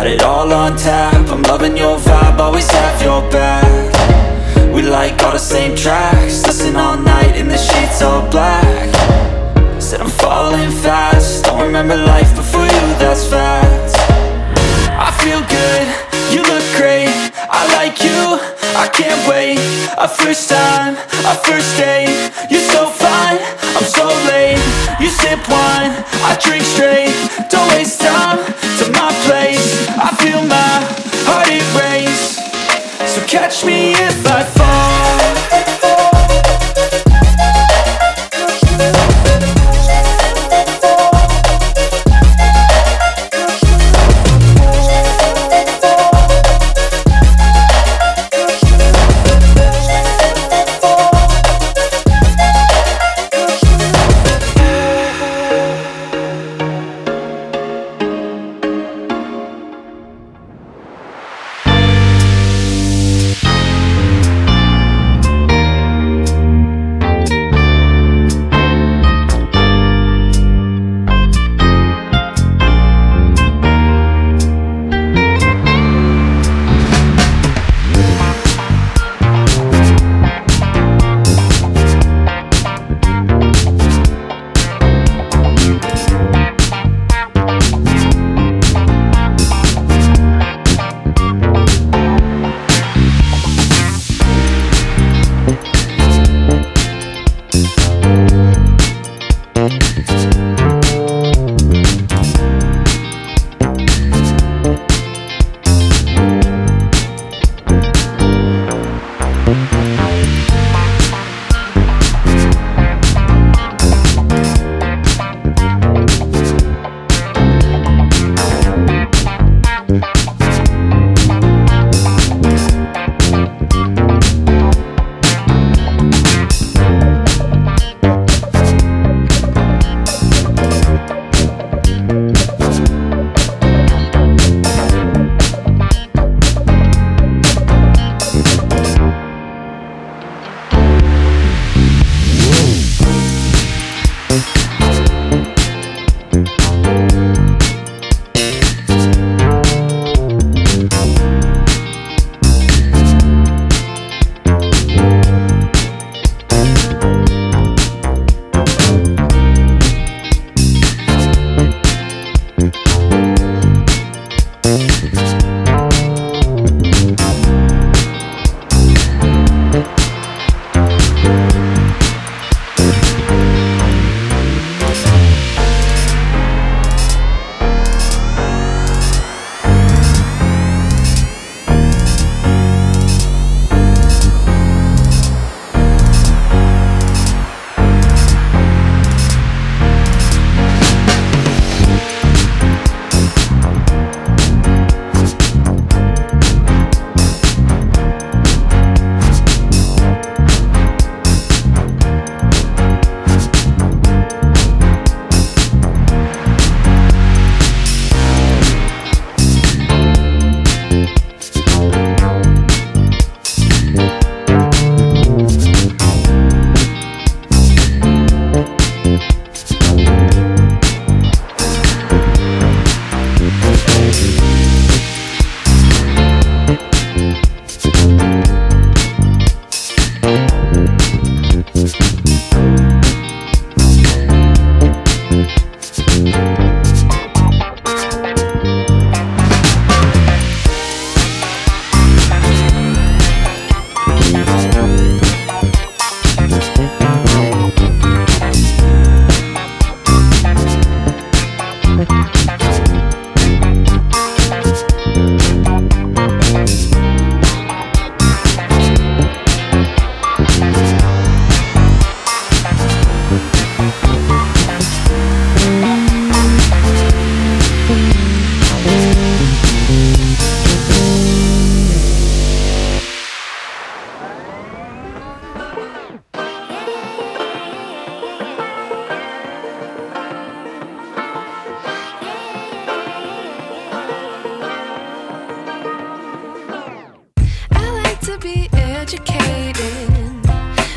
got it all on tap. I'm loving your vibe, always have your back. We like all the same tracks Listen all night in the sheets all black. Said I'm falling fast Don't remember life before you, that's fact. I feel good, you look great I like you, I can't wait. A first time, a first date You're so fine, I'm so late. You sip wine, I drink straight. Don't waste time to my place. I feel my heart erase So catch me if I fall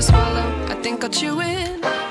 to swallow. I think I'll chew it.